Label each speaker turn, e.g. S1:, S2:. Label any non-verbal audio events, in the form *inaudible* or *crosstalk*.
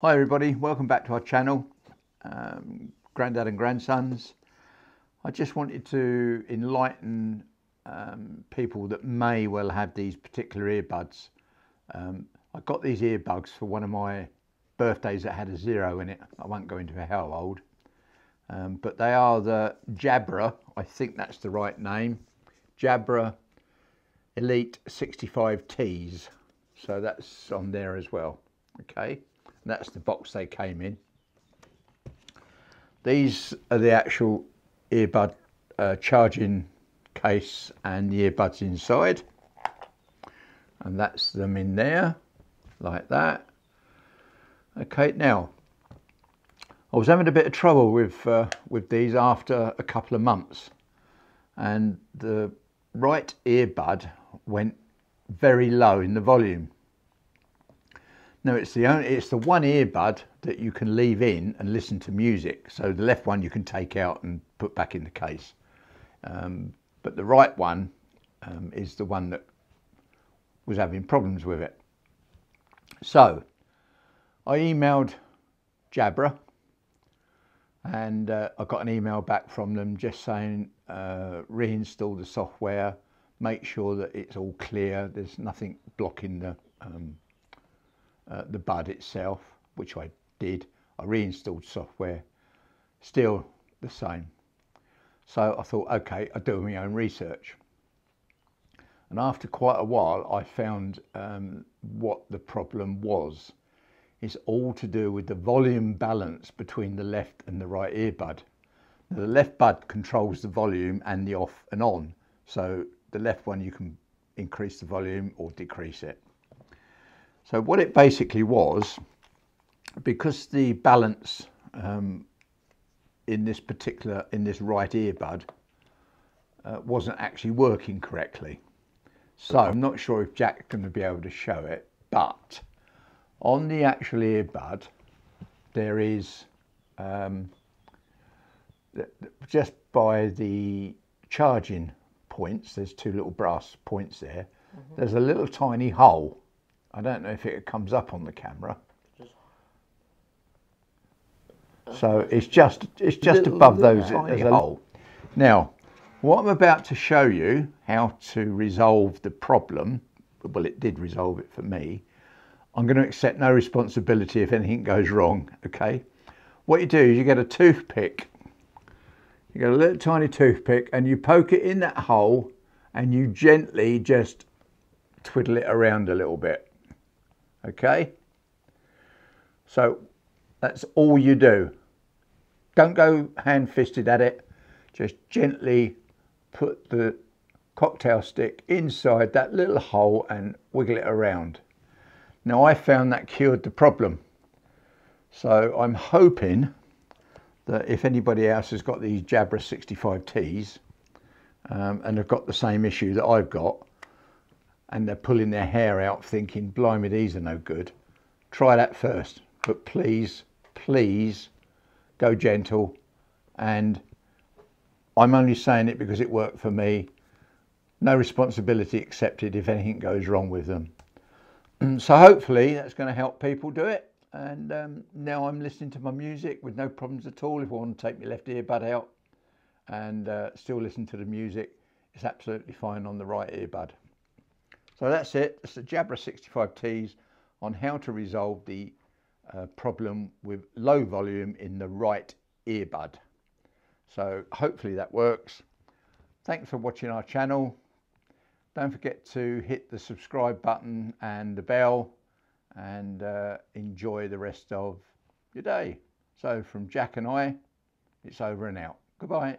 S1: Hi everybody, welcome back to our channel, um, and Grandsons. I just wanted to enlighten um, people that may well have these particular earbuds. Um, I got these earbuds for one of my birthdays that had a zero in it. I won't go into how old. Um, but they are the Jabra, I think that's the right name, Jabra Elite 65Ts. So that's on there as well, okay? That's the box they came in. These are the actual earbud uh, charging case and the earbuds inside. And that's them in there, like that. Okay, now, I was having a bit of trouble with, uh, with these after a couple of months. And the right earbud went very low in the volume. No, it's the only it's the one earbud that you can leave in and listen to music. So the left one you can take out and put back in the case, um, but the right one um, is the one that was having problems with it. So I emailed Jabra and uh, I got an email back from them just saying uh, reinstall the software, make sure that it's all clear, there's nothing blocking the um, uh, the bud itself, which I did. I reinstalled software, still the same. So I thought, okay, I'll do my own research. And after quite a while, I found um, what the problem was. It's all to do with the volume balance between the left and the right earbud. Now, the left bud controls the volume and the off and on. So the left one, you can increase the volume or decrease it. So what it basically was, because the balance um, in this particular, in this right earbud, uh, wasn't actually working correctly. So I'm not sure if Jack's going to be able to show it, but on the actual earbud, there is um, just by the charging points, there's two little brass points there, mm -hmm. there's a little tiny hole I don't know if it comes up on the camera. So it's just it's just little, above those as a hole. Now, what I'm about to show you how to resolve the problem, well it did resolve it for me, I'm going to accept no responsibility if anything goes wrong, okay? What you do is you get a toothpick, you get a little tiny toothpick and you poke it in that hole and you gently just twiddle it around a little bit okay? So that's all you do. Don't go hand-fisted at it. Just gently put the cocktail stick inside that little hole and wiggle it around. Now I found that cured the problem. So I'm hoping that if anybody else has got these Jabra 65Ts um, and have got the same issue that I've got, and they're pulling their hair out thinking, blimey, these are no good. Try that first. But please, please go gentle. And I'm only saying it because it worked for me. No responsibility accepted if anything goes wrong with them. *clears throat* so hopefully that's going to help people do it. And um, now I'm listening to my music with no problems at all. If I want to take my left earbud out and uh, still listen to the music, it's absolutely fine on the right earbud. So that's it. It's the Jabra 65Ts on how to resolve the uh, problem with low volume in the right earbud. So hopefully that works. Thanks for watching our channel. Don't forget to hit the subscribe button and the bell and uh, enjoy the rest of your day. So from Jack and I, it's over and out. Goodbye.